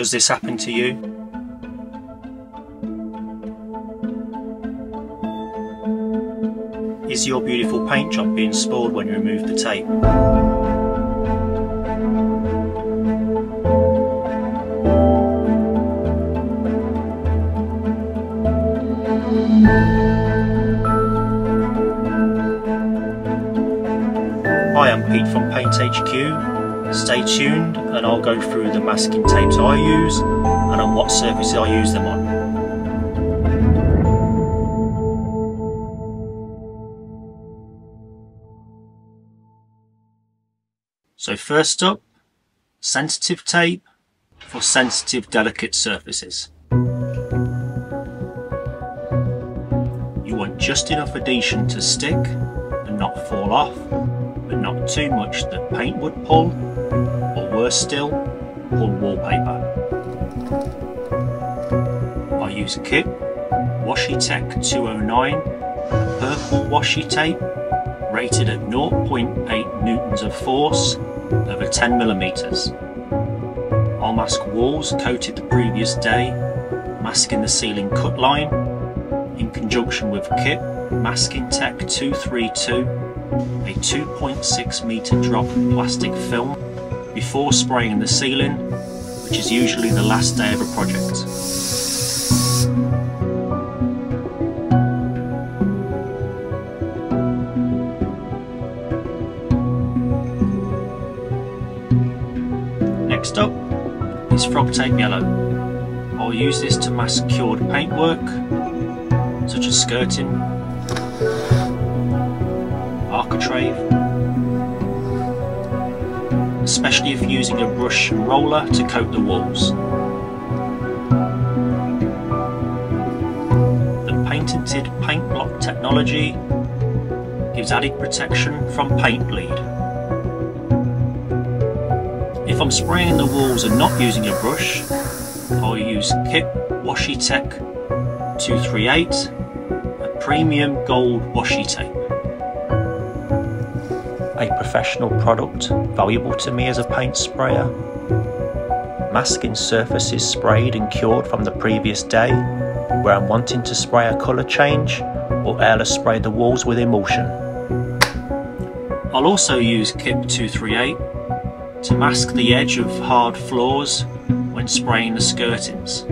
Does this happen to you? Is your beautiful paint job being spoiled when you remove the tape? Hi, I'm Pete from Paint HQ. Stay tuned and I'll go through the masking tapes I use and on what surfaces I use them on. So first up, sensitive tape for sensitive delicate surfaces. You want just enough adhesion to stick and not fall off, too much that paint would pull, or worse still, pull wallpaper. I use a KIP Washi-Tec 209 purple washi tape rated at 0.8 newtons of force over 10 millimeters. I'll mask walls coated the previous day, masking the ceiling cut line, in conjunction with KIP Masking Tech 232, a 2.6 meter drop plastic film, before spraying the ceiling, which is usually the last day of a project. Next up is Frog Tape Yellow. I'll use this to mask cured paintwork, such as skirting, architrave, especially if using a brush roller to coat the walls. The patented paint block technology gives added protection from paint bleed. If I'm spraying the walls and not using a brush, I'll use KIP Washi Tech 238, a premium gold washi tape. A professional product valuable to me as a paint sprayer. Masking surfaces sprayed and cured from the previous day, where I'm wanting to spray a colour change or airless spray the walls with emulsion. I'll also use KIP 238 to mask the edge of hard floors when spraying the skirtings,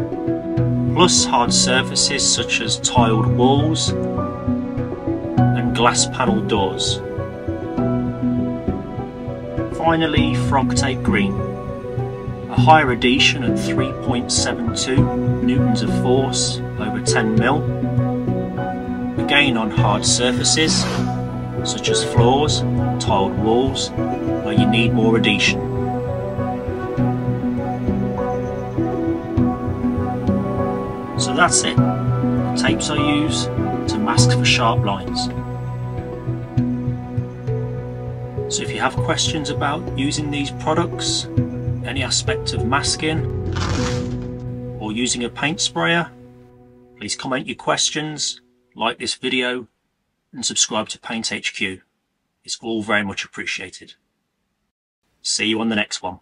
plus hard surfaces such as tiled walls and glass panel doors. Finally, Frog Tape Green, a higher adhesion at 3.72 newtons of force over 10 mil, again on hard surfaces such as floors, tiled walls, where you need more adhesion. That's it, the tapes I use to mask for sharp lines. So if you have questions about using these products, any aspect of masking, or using a paint sprayer, please comment your questions, like this video, and subscribe to Paint HQ. It's all very much appreciated. See you on the next one.